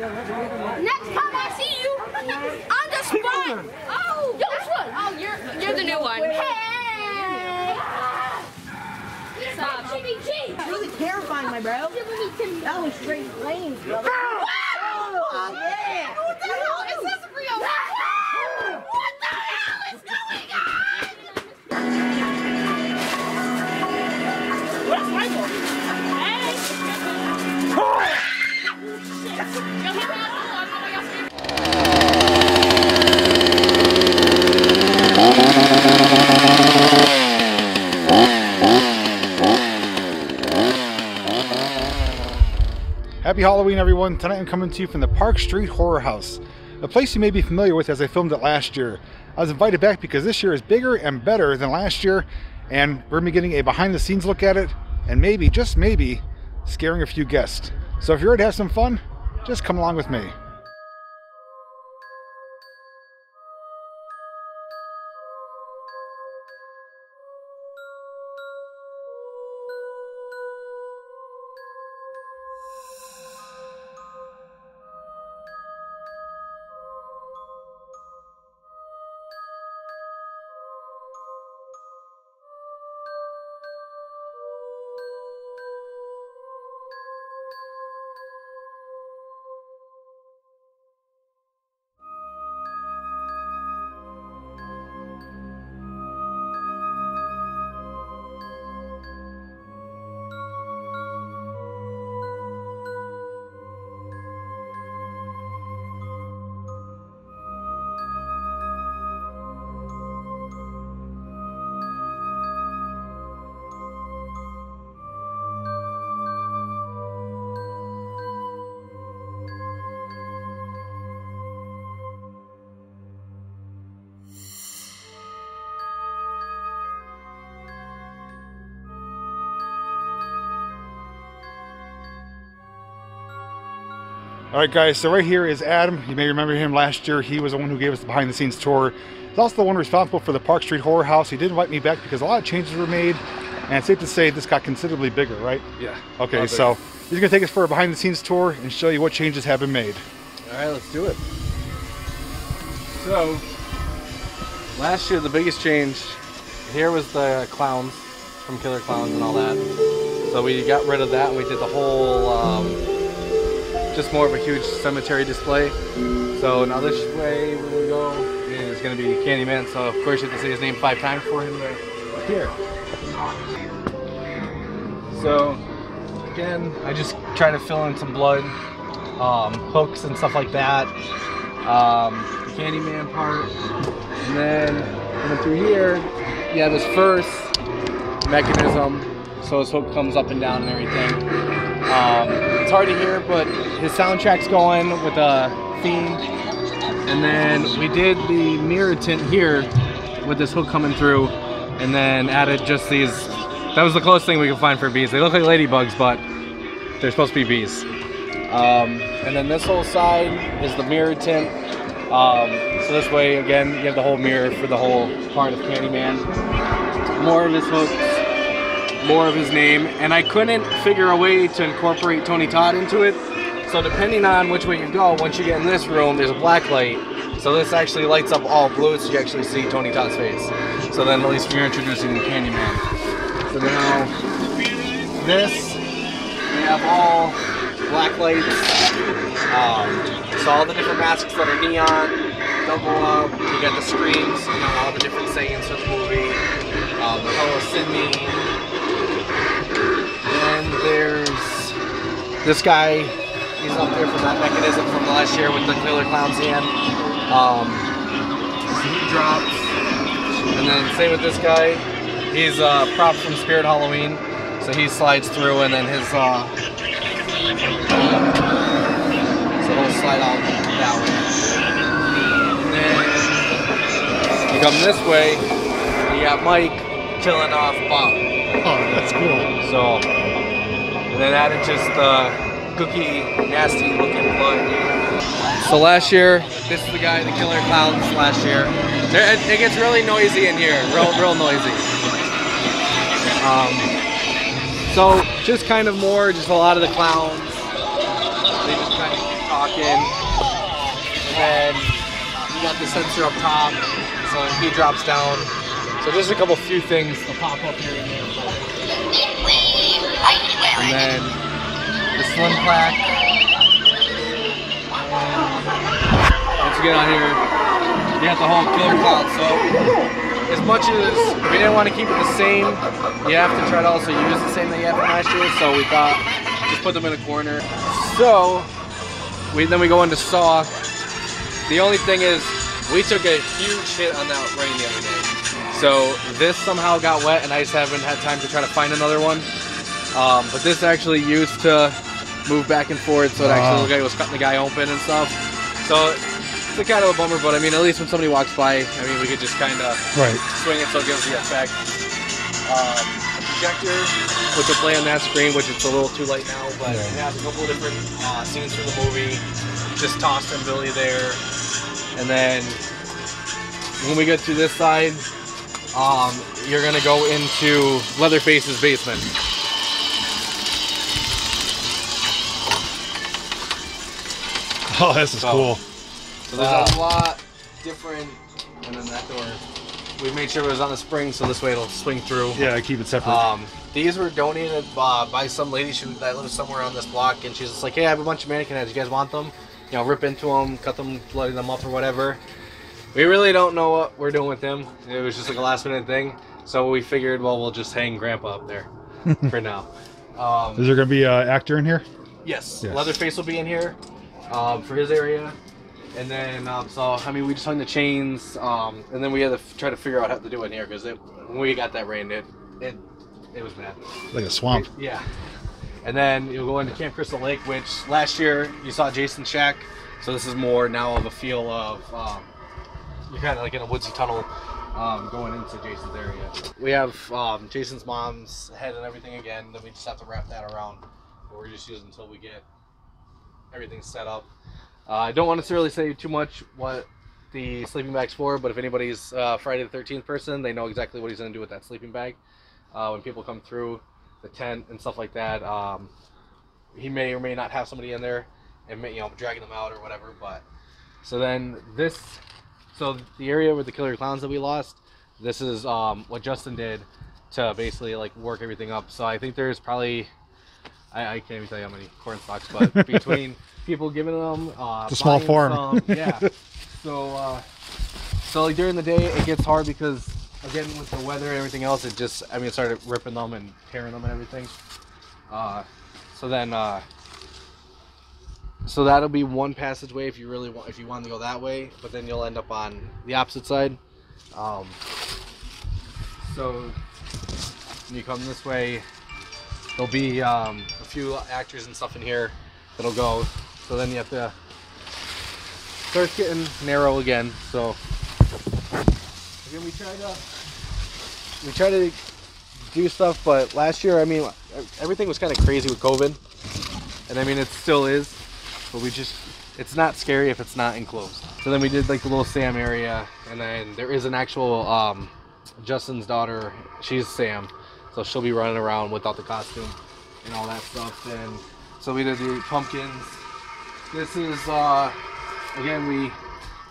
Next time I see you, on the spot. Oh, yo, which one? Oh, you're you're the new one. Hey. Stop. Jimmy G. Really terrifying, my bro. That was straight flames, brother. Oh, yeah. Happy Halloween, everyone. Tonight I'm coming to you from the Park Street Horror House, a place you may be familiar with as I filmed it last year. I was invited back because this year is bigger and better than last year, and we're going to be getting a behind the scenes look at it, and maybe, just maybe, scaring a few guests. So if you're ready to have some fun, just come along with me. All right, guys, so right here is Adam. You may remember him last year. He was the one who gave us the behind the scenes tour. He's also the one responsible for the Park Street Horror House. He did invite me back because a lot of changes were made, and it's safe to say this got considerably bigger, right? Yeah. Okay, so he's going to take us for a behind the scenes tour and show you what changes have been made. All right, let's do it. So, last year the biggest change here was the clowns from Killer Clowns and all that. So we got rid of that and we did the whole, um, just more of a huge cemetery display. So now this way we go is going to be Candyman. So of course you have to say his name five times for him right here. So again, I just try to fill in some blood, um, hooks and stuff like that. Um, the Candyman part, and then coming through here, you have his first mechanism, so his hook comes up and down and everything. Um, it's hard to hear, but his soundtrack's going with a theme. And then we did the mirror tint here with this hook coming through, and then added just these. That was the closest thing we could find for bees. They look like ladybugs, but they're supposed to be bees. Um, and then this whole side is the mirror tint. Um, so this way, again, you have the whole mirror for the whole part of Candyman. More of his hooks, more of his name, and I couldn't figure a way to incorporate Tony Todd into it. So depending on which way you go, once you get in this room, there's a black light. So this actually lights up all blue, so you actually see Tony Todd's face. So then at least you're introducing the Candyman. So now this, we have all black lights. Um, so all the different masks that are neon, double up. You got the screams, you know, all the different sayings for the movie. Um, Hello Sidney. There's this guy. He's up there from that mechanism from last year with the Killer Clown's hand. Um, so he drops. And then same with this guy. He's a prop from Spirit Halloween. So he slides through and then his uh, so he'll slide out that way. And then you come this way, you got Mike killing off Bob. Oh, that's cool. So, then added just uh, cookie, nasty looking blood. So last year, this is the guy, the Killer Clowns last year. There- It, it gets really noisy in here, real, real noisy. Um, so just kind of more, just a lot of the clowns. They just kind of keep talking. And then you got the sensor up top, so he drops down. So just a couple few things to pop up here and there. And then the slim plaque. Once you get on here, you got the whole killer clown. So as much as we didn't want to keep it the same, you have to try to also use the same that you had from last year. So we thought just put them in a corner. So we then we go into saw. The only thing is we took a huge hit on that rain the other day. So this somehow got wet and I just haven't had time to try to find another one. Um, but this actually used to move back and forth so it actually looked like it was cutting the guy open and stuff. So it's a kind of a bummer, but I mean at least when somebody walks by, I mean we could just kind of Right. swing it so it gives the effect. Um, projector, which will play on that screen, which it's a little too late now, but Yeah. it has a couple of different uh, scenes from the movie. Just tossed and Billy there, and then when we get to this side, um, you're gonna go into Leatherface's basement. Oh, this is So- cool. So there's a lot different, and then that door. We made sure it was on the spring, so this way it'll swing through. Yeah, I keep it separate. Um, these were donated uh, by some lady she, that lives somewhere on this block, and she's just like, "Hey, I have a bunch of mannequin heads. You guys want them? You know, rip into them, cut them, bloody them up, or whatever." We really don't know what we're doing with them. It was just like a last minute thing, so we figured, well, we'll just hang Grandpa up there for now. Um, is there gonna be an actor in here? Yes, Yes. Leatherface will be in here um, for his area, and then um, so I mean we just hung the chains, um, and then we had to f- try to figure out how to do it in here because when we got that rain, it it it was bad. Like a swamp. Yeah, and then you'll go into Camp Crystal Lake, which last year you saw Jason Shack, so this is more now of a feel of um, you're kind of like in a woodsy tunnel. Um, going into Jason's area, we have um, Jason's mom's head and everything again. Then we just have to wrap that around. But we're just using until we get everything set up. Uh, I don't want to necessarily say too much what the sleeping bag's for, but if anybody's uh, Friday the 13th person, they know exactly what he's going to do with that sleeping bag. Uh, when people come through the tent and stuff like that, um, he may or may not have somebody in there and may, you know dragging them out or whatever. But so then this, so the area with the killer clowns that we lost, this is um, what Justin did to basically like work everything up. So I think there's probably I, I can't even tell you how many corn stalks, but between people giving them, uh, It's a small farm. some, yeah. So, uh, so like during the day, it gets hard because again with the weather and everything else, it just I mean it started ripping them and tearing them and everything. Uh, so then, uh, so that'll be one passageway if you really want if you want to go that way, but then you'll end up on the opposite side. Um, so when you come this way, there'll be um, a few actors and stuff in here that'll go. So then you have to start getting narrow again. So again, we try to we try to do stuff, but last year, I mean, everything was kind of crazy with COVID, and I mean it still is. But we just it's not scary if it's not enclosed. So then we did like the little Sam area, and then there is an actual um, Justin's daughter. She's Sam, so she'll be running around without the costume and all that stuff. And so we did the pumpkins. This is uh, again we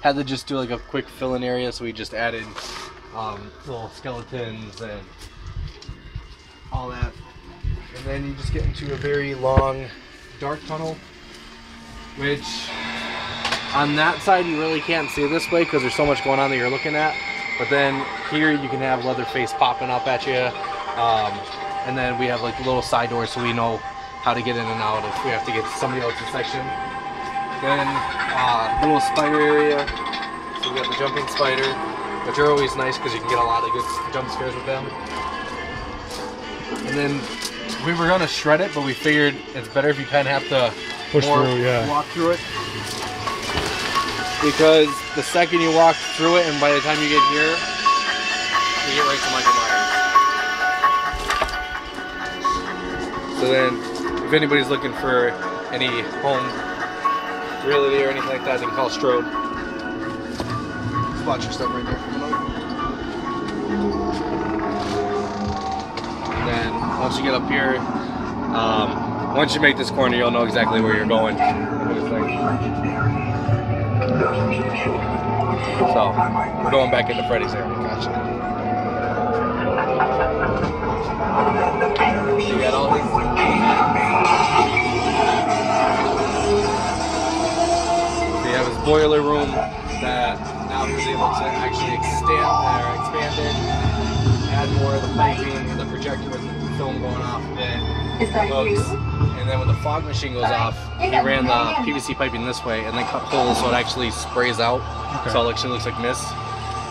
had to just do like a quick fill-in area, so we just added um, little skeletons and all that. And then you just get into a very long, dark tunnel, which on that side you really can't see this way because there's so much going on that you're looking at. But then here you can have Leatherface popping up at you, um, and then we have like little side doors so we know how to get in and out if we have to get to somebody else's section. Then uh, little spider area. So we got the jumping spider, which are always nice because you can get a lot of good jump scares with them. And then we were gonna shred it, but we figured it's better if you kind of have to Push through, yeah. walk through it. Because the second you walk through it, and by the time you get here, you get right to Michael Myers. So then, if anybody's looking for any home reality or anything like that, they can call Strode. Watch your stuff right there. And then once you get up here, um, once you make this corner, you'll know exactly where you're going. And we'll this thing. So we're going back into Freddy's area. Gotcha. You got all these. Boiler room that now he's able to actually extend or expand it, add more of the piping, the projector with the film going off of it, hooks, and then when the fog machine goes off, he ran the PVC piping this way and then cut holes so it actually sprays out, Okay. so it actually looks like mist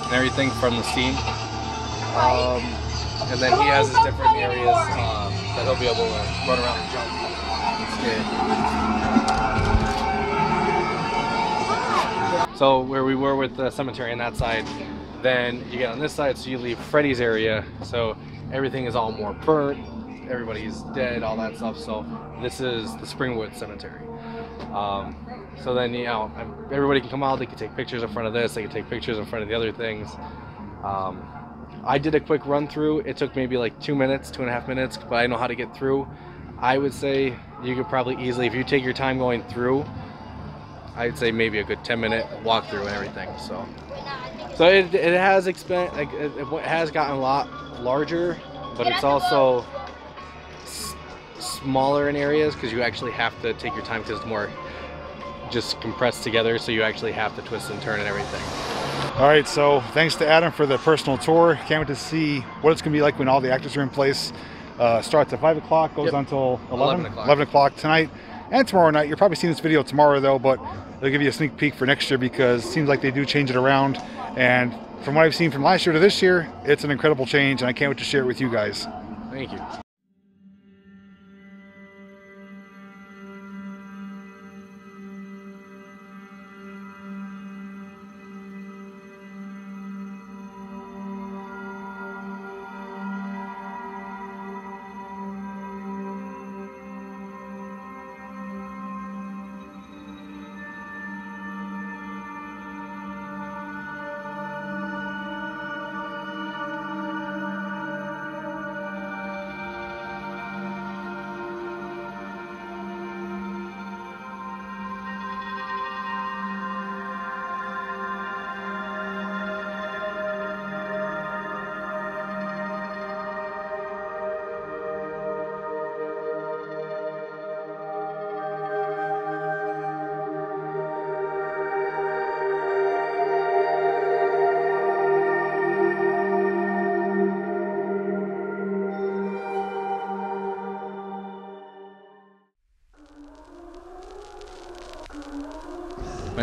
and everything from the steam. Um, and then he has his different areas uh, that he'll be able to run around and jump. So where we were with the cemetery on that side, then you get on this side, so you leave Freddy's area. So everything is all more burnt, everybody's dead, all that stuff. So this is the Springwood Cemetery. Um, so then you know everybody can come out, they can take pictures in front of this, they can take pictures in front of the other things. Um, I did a quick run through. It took maybe like two minutes, two and a half minutes, but I know how to get through. I would say you could probably easily, if you take your time going through, I'd say maybe a good 10 minute walkthrough and everything. So, so it, it has expand, like it, it has gotten a lot larger, but it's also s- smaller in areas because you actually have to take your time because it's more just compressed together. So you actually have to twist and turn and everything. All right, so thanks to Adam for the personal tour. Can't wait to see what it's going to be like when all the actors are in place. Uh, starts at 5 o'clock, goes Yep. until 11, 11 o'clock. 11 o'clock tonight and tomorrow night. You're probably seeing this video tomorrow, though, but they'll give you a sneak peek for next year because it seems like they do change it around. And from what I've seen from last year to this year, it's an incredible change, and I can't wait to share it with you guys. Thank you.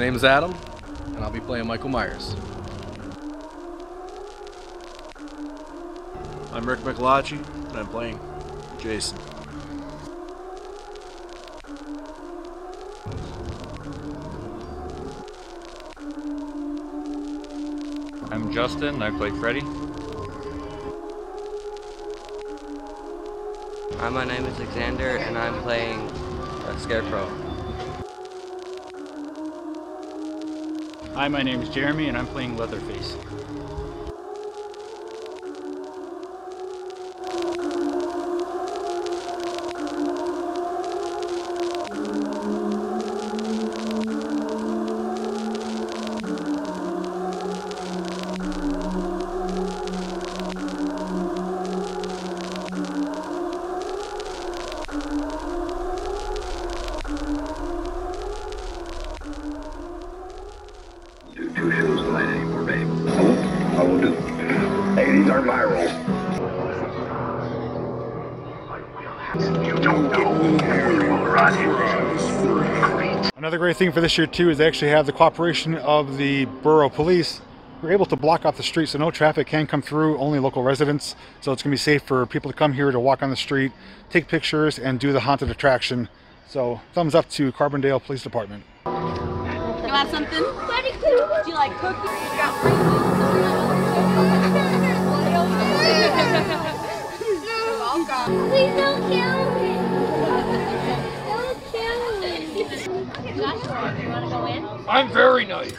Name is Adam, and I'll be playing Michael Myers. I'm Rick McLaughlin, and I'm playing Jason. I'm Justin. and I play Freddy. Hi, my name is Alexander, and I'm playing a Scarecrow. Hi, my name is Jeremy, and I'm playing Leatherface. Another great thing for this year too is they actually have the cooperation of the borough police. We're able to block off the street so no traffic can come through, only local residents. So it's gonna be safe for people to come here to walk on the street, take pictures, and do the haunted attraction. So thumbs up to Carbondale Police Department. You want something? Do you like cookies? Please don't kill me. You want to go in? I'm very nice.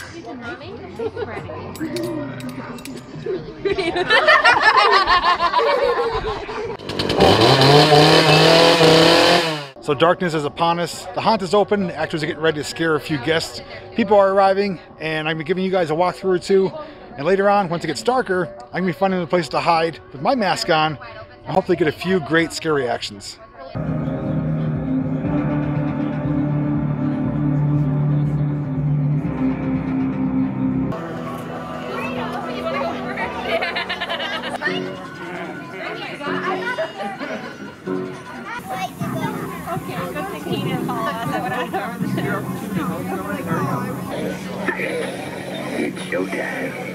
So darkness is upon us. The haunt is open. Actors are getting ready to scare a few guests. People are arriving, and I'm giving you guys a walkthrough or two. And later on, once it gets darker, I'm gonna be finding a place to hide with my mask on and hopefully get a few great scare reactions. It's showtime.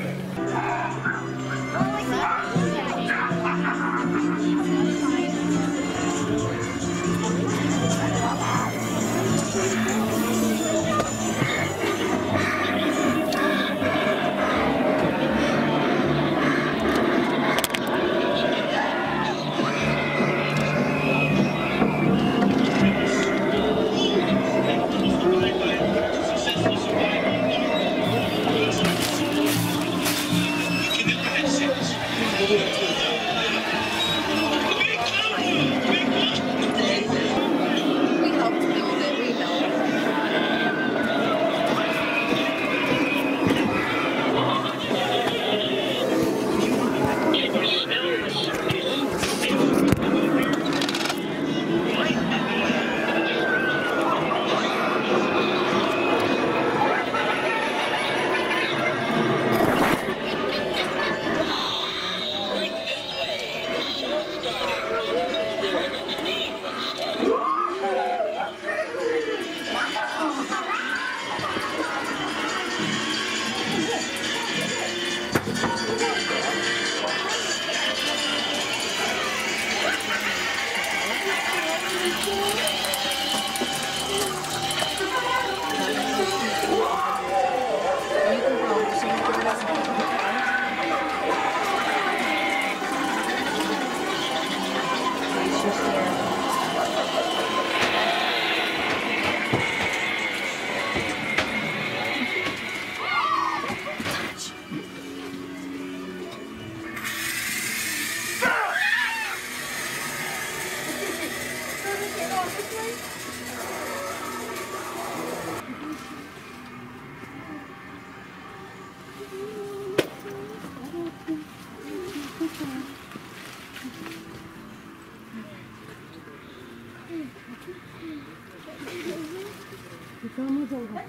ガム像が。ガム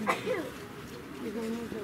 像。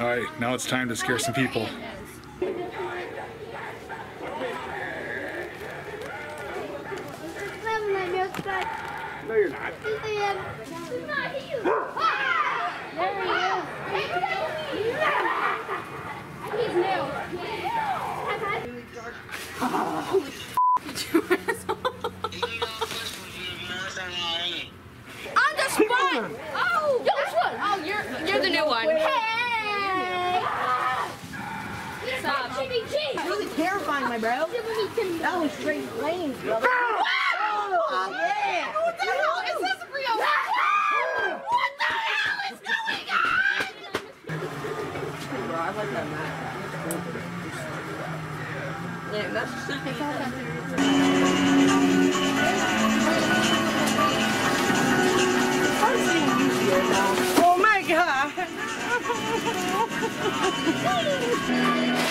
All right, now it's time to scare some people. No, you're not. It's not you. There he is. He's On the spot! Oh! Yo, which one? Oh, you're, you're the new one. Hey! Stop. Jimmy G! Really terrifying, my bro. That was straight flames, brother. Oh, yeah. What the hell is this real? What the hell is going on? Bro, I like that mask. Yeah, that's super. Oh my god!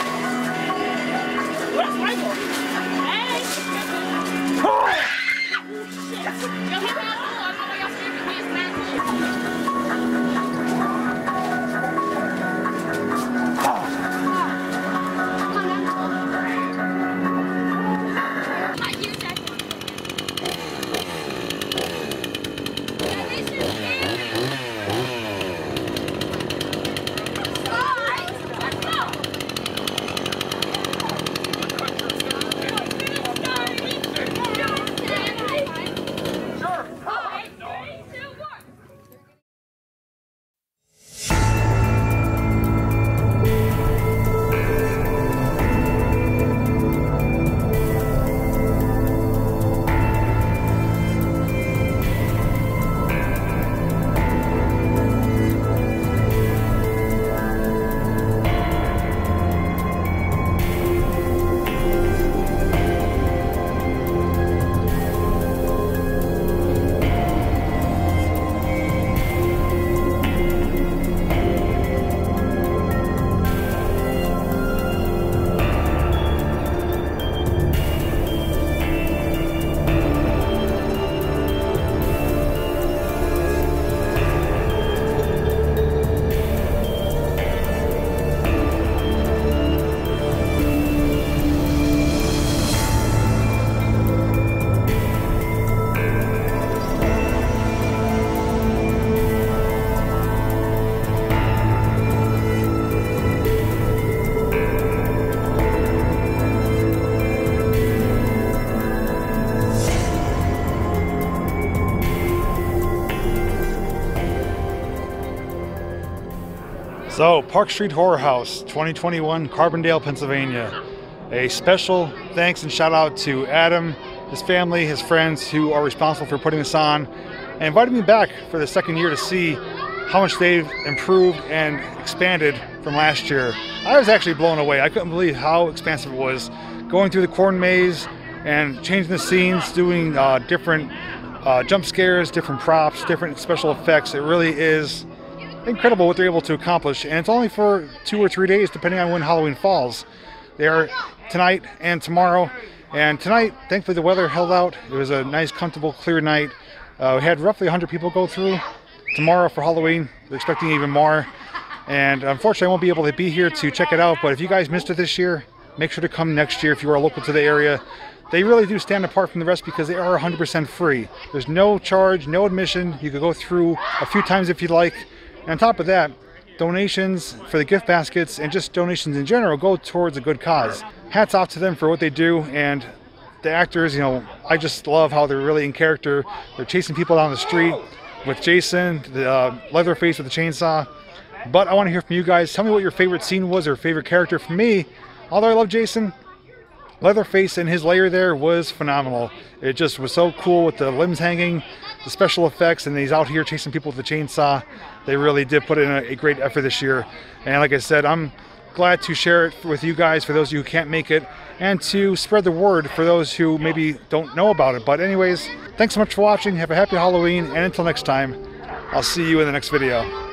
So, Park Street Horror House 2021, Carbondale, Pennsylvania. A special thanks and shout out to Adam, his family, his friends who are responsible for putting this on, and invited me back for the second year to see how much they've improved and expanded from last year. I was actually blown away. I couldn't believe how expansive it was. Going through the corn maze and changing the scenes, doing uh, different uh, jump scares, different props, different special effects. It really is incredible what they're able to accomplish. And it's only for two or three days, depending on when Halloween falls. They are tonight and tomorrow. And tonight, thankfully, the weather held out. It was a nice, comfortable, clear night. Uh, we had roughly 100 people go through. Tomorrow for Halloween, they're expecting even more. And unfortunately, I won't be able to be here to check it out. But if you guys missed it this year, make sure to come next year if you are local to the area. They really do stand apart from the rest because they are 100% free. There's no charge, no admission. You could go through a few times if you'd like. And on top of that, donations for the gift baskets and just donations in general go towards a good cause. Hats off to them for what they do and the actors, you know, I just love how they're really in character. They're chasing people down the street with Jason, the uh, Leatherface with the chainsaw. But I want to hear from you guys. Tell me what your favorite scene was or favorite character. For me, although I love Jason, Leatherface and his layer there was phenomenal. It just was so cool with the limbs hanging, the special effects, and he's out here chasing people with the chainsaw. They really did put in a, a great effort this year. And like I said, I'm glad to share it with you guys for those of you who can't make it and to spread the word for those who maybe don't know about it. But anyways, thanks so much for watching. Have a happy Halloween and until next time, I'll see you in the next video.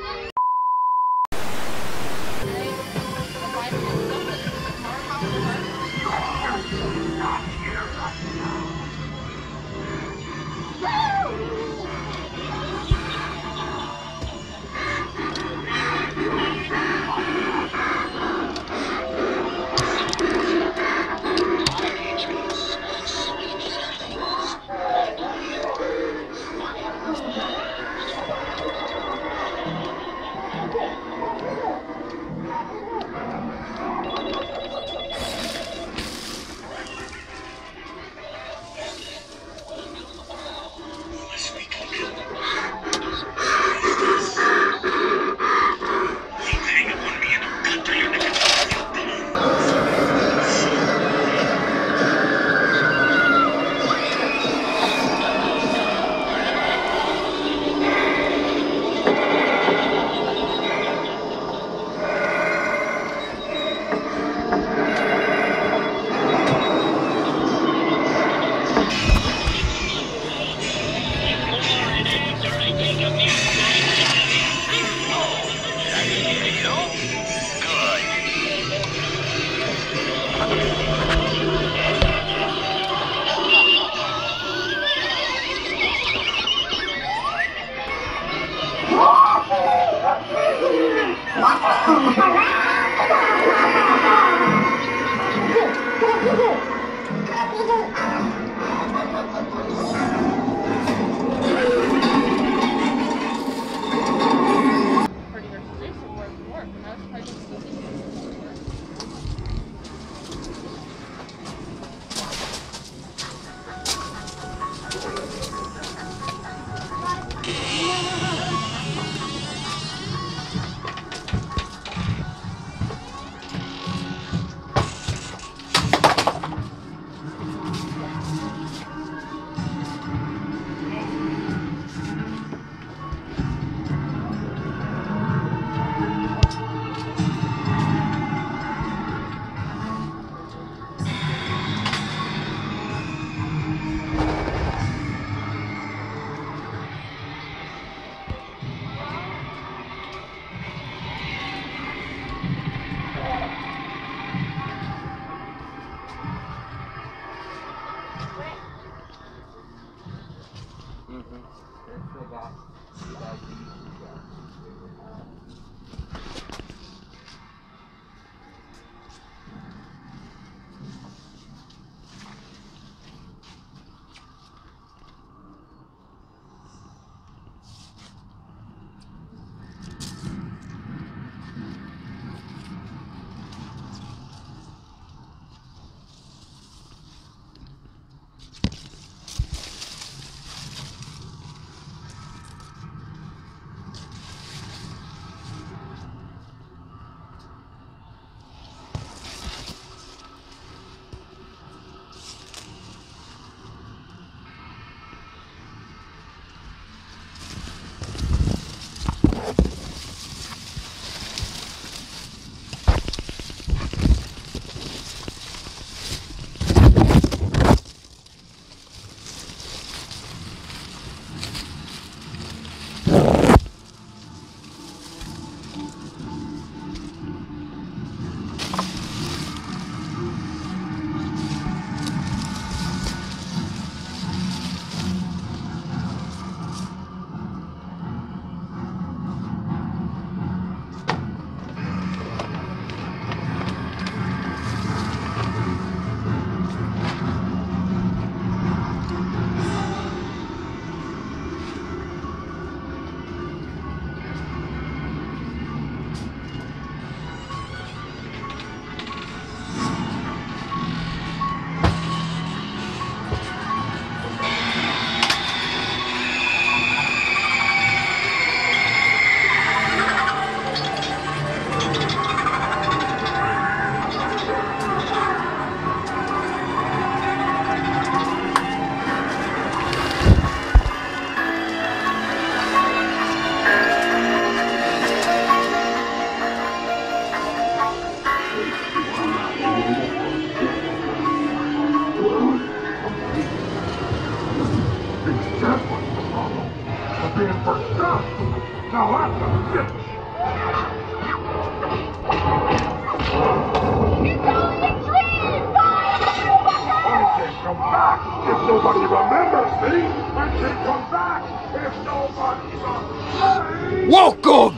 Nobody remembers me, I can come back if nobody's afraid. Welcome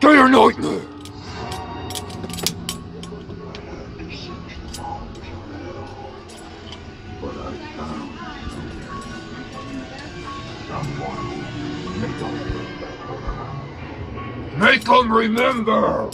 to your nightmare. But I found someone. Make them remember.